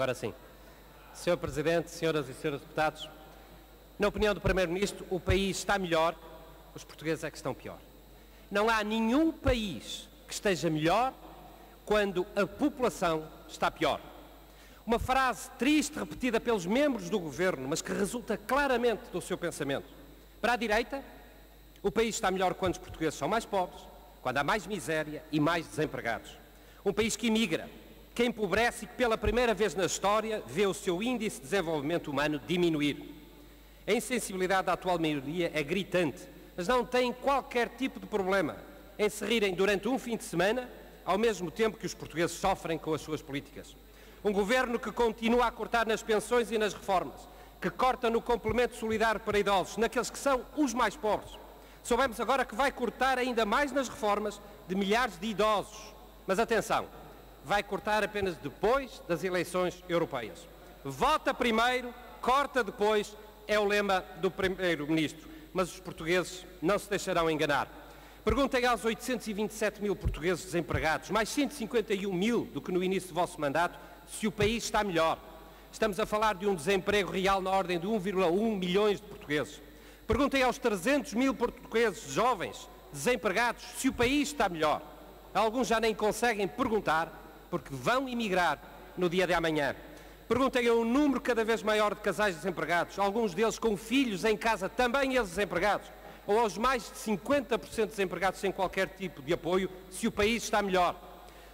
Agora sim. Senhor Presidente, senhoras e senhores deputados, na opinião do Primeiro-Ministro, o país está melhor, os portugueses é que estão pior. Não há nenhum país que esteja melhor quando a população está pior. Uma frase triste repetida pelos membros do governo, mas que resulta claramente do seu pensamento. Para a direita, o país está melhor quando os portugueses são mais pobres, quando há mais miséria e mais desempregados. Um país que imigra, que empobrece e que pela primeira vez na história vê o seu índice de desenvolvimento humano diminuir. A insensibilidade da atual maioria é gritante, mas não tem qualquer tipo de problema em se rirem durante um fim de semana, ao mesmo tempo que os portugueses sofrem com as suas políticas. Um governo que continua a cortar nas pensões e nas reformas, que corta no complemento solidário para idosos, naqueles que são os mais pobres. Soubemos agora que vai cortar ainda mais nas reformas de milhares de idosos. Mas atenção, vai cortar apenas depois das eleições europeias. Vota primeiro, corta depois, é o lema do Primeiro-Ministro. Mas os portugueses não se deixarão enganar. Perguntem aos 827 mil portugueses desempregados, mais 151 mil do que no início do vosso mandato, se o país está melhor. Estamos a falar de um desemprego real na ordem de 1,1 milhões de portugueses. Perguntem aos 300 mil portugueses jovens desempregados se o país está melhor. Alguns já nem conseguem perguntar porque vão emigrar no dia de amanhã. Perguntem a um número cada vez maior de casais desempregados, alguns deles com filhos em casa, também eles desempregados, ou aos mais de 50% desempregados sem qualquer tipo de apoio, se o país está melhor.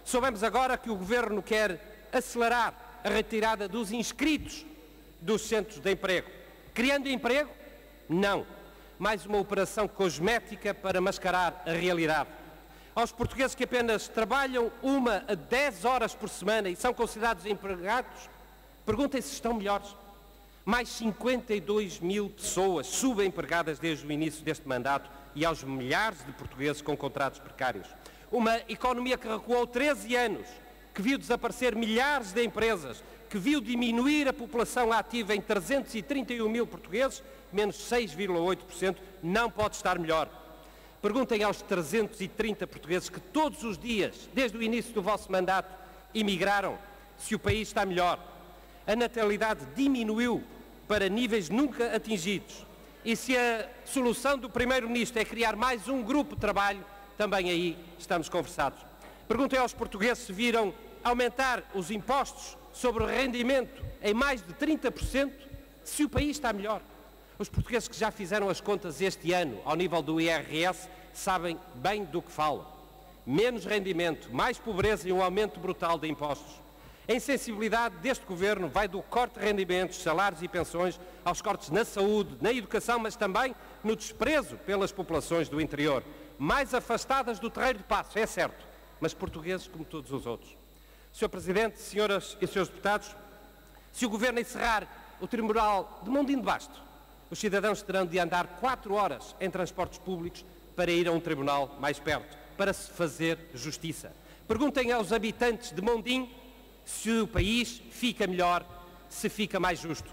Soubemos agora que o Governo quer acelerar a retirada dos inscritos dos centros de emprego. Criando emprego? Não. Mais uma operação cosmética para mascarar a realidade aos portugueses que apenas trabalham uma a dez horas por semana e são considerados empregados, perguntem se estão melhores. Mais 52 mil pessoas subempregadas desde o início deste mandato e aos milhares de portugueses com contratos precários. Uma economia que recuou 13 anos, que viu desaparecer milhares de empresas, que viu diminuir a população ativa em 331 mil portugueses, menos 6,8%, não pode estar melhor. Perguntem aos 330 portugueses que todos os dias, desde o início do vosso mandato, emigraram, se o país está melhor. A natalidade diminuiu para níveis nunca atingidos. E se a solução do Primeiro-Ministro é criar mais um grupo de trabalho, também aí estamos conversados. Perguntem aos portugueses se viram aumentar os impostos sobre o rendimento em mais de 30%, se o país está melhor. Os portugueses que já fizeram as contas este ano ao nível do IRS sabem bem do que falam. Menos rendimento, mais pobreza e um aumento brutal de impostos. A insensibilidade deste governo vai do corte de rendimentos, salários e pensões aos cortes na saúde, na educação, mas também no desprezo pelas populações do interior, mais afastadas do terreiro de passo, é certo, mas portugueses como todos os outros. Sr. Presidente, senhoras e senhores deputados, se o governo encerrar o Tribunal de Mondinho de Basto, os cidadãos terão de andar quatro horas em transportes públicos para ir a um tribunal mais perto, para se fazer justiça. Perguntem aos habitantes de Mondim se o país fica melhor, se fica mais justo.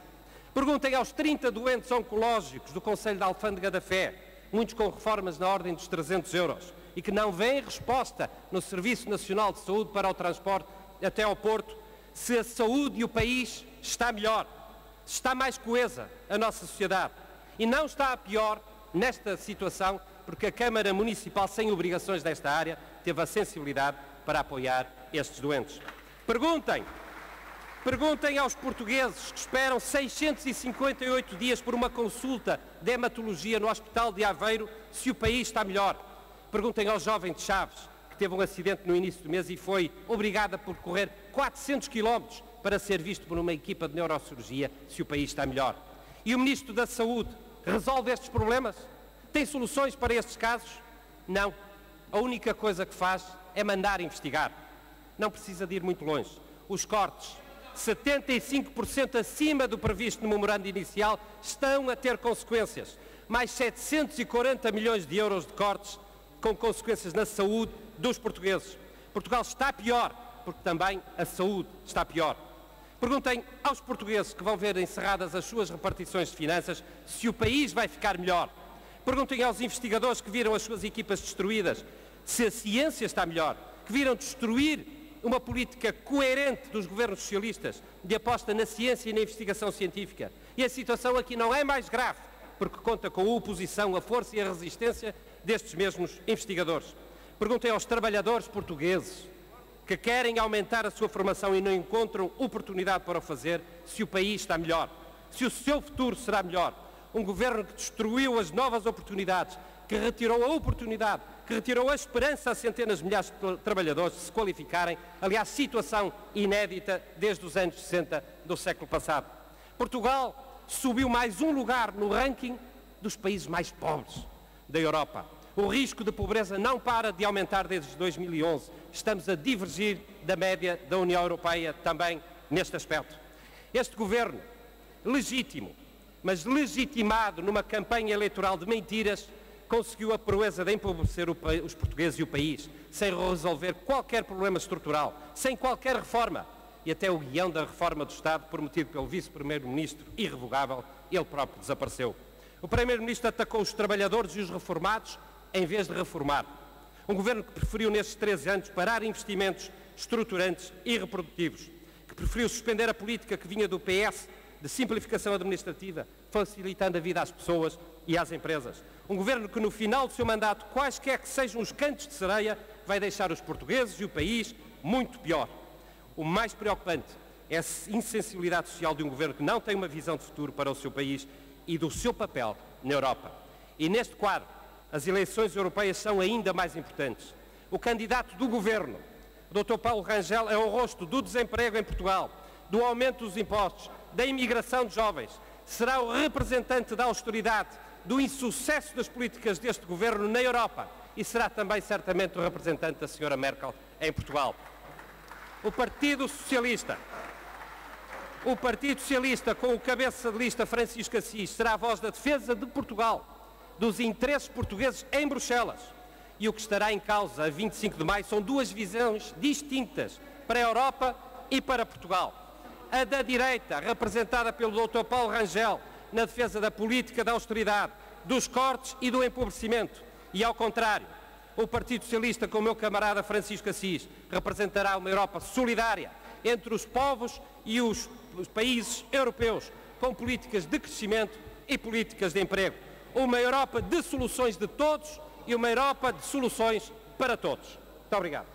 Perguntem aos 30 doentes oncológicos do Conselho da Alfândega da Fé, muitos com reformas na ordem dos 300 euros, e que não vêem resposta no Serviço Nacional de Saúde para o transporte até ao Porto, se a saúde e o país está melhor está mais coesa a nossa sociedade e não está a pior nesta situação porque a Câmara Municipal, sem obrigações desta área, teve a sensibilidade para apoiar estes doentes. Perguntem, perguntem aos portugueses que esperam 658 dias por uma consulta de hematologia no Hospital de Aveiro se o país está melhor. Perguntem ao jovem de Chaves, que teve um acidente no início do mês e foi obrigado a percorrer 400 quilómetros para ser visto por uma equipa de neurocirurgia se o país está melhor. E o Ministro da Saúde resolve estes problemas? Tem soluções para estes casos? Não. A única coisa que faz é mandar investigar. Não precisa de ir muito longe. Os cortes, 75% acima do previsto no memorando inicial, estão a ter consequências. Mais 740 milhões de euros de cortes com consequências na saúde dos portugueses. Portugal está pior, porque também a saúde está pior. Perguntem aos portugueses que vão ver encerradas as suas repartições de finanças se o país vai ficar melhor. Perguntem aos investigadores que viram as suas equipas destruídas se a ciência está melhor, que viram destruir uma política coerente dos governos socialistas de aposta na ciência e na investigação científica. E a situação aqui não é mais grave, porque conta com a oposição, a força e a resistência destes mesmos investigadores. Perguntem aos trabalhadores portugueses que querem aumentar a sua formação e não encontram oportunidade para o fazer, se o país está melhor, se o seu futuro será melhor. Um governo que destruiu as novas oportunidades, que retirou a oportunidade, que retirou a esperança a centenas de milhares de trabalhadores de se qualificarem, aliás, situação inédita desde os anos 60 do século passado. Portugal subiu mais um lugar no ranking dos países mais pobres da Europa. O risco de pobreza não para de aumentar desde 2011. Estamos a divergir da média da União Europeia também neste aspecto. Este governo, legítimo, mas legitimado numa campanha eleitoral de mentiras, conseguiu a proeza de empobrecer os portugueses e o país, sem resolver qualquer problema estrutural, sem qualquer reforma. E até o guião da reforma do Estado, prometido pelo vice-primeiro-ministro irrevogável, ele próprio desapareceu. O primeiro-ministro atacou os trabalhadores e os reformados em vez de reformar. Um governo que preferiu, nestes 13 anos, parar investimentos estruturantes e reprodutivos, que preferiu suspender a política que vinha do PS de simplificação administrativa, facilitando a vida às pessoas e às empresas. Um governo que, no final do seu mandato, quaisquer que sejam os cantos de sereia, vai deixar os portugueses e o país muito pior. O mais preocupante é a insensibilidade social de um governo que não tem uma visão de futuro para o seu país e do seu papel na Europa. E neste quadro, as eleições europeias são ainda mais importantes. O candidato do governo, Dr. Paulo Rangel, é o rosto do desemprego em Portugal, do aumento dos impostos, da imigração de jovens. Será o representante da austeridade, do insucesso das políticas deste governo na Europa e será também certamente o representante da Sra. Merkel em Portugal. O Partido Socialista, o Partido Socialista, com o cabeça de lista Francisco Assis, será a voz da defesa de Portugal dos interesses portugueses em Bruxelas. E o que estará em causa a 25 de maio são duas visões distintas para a Europa e para Portugal. A da direita, representada pelo Dr. Paulo Rangel, na defesa da política da austeridade, dos cortes e do empobrecimento. E ao contrário, o Partido Socialista, com o meu camarada Francisco Assis, representará uma Europa solidária entre os povos e os, os países europeus, com políticas de crescimento e políticas de emprego uma Europa de soluções de todos e uma Europa de soluções para todos. Muito obrigado.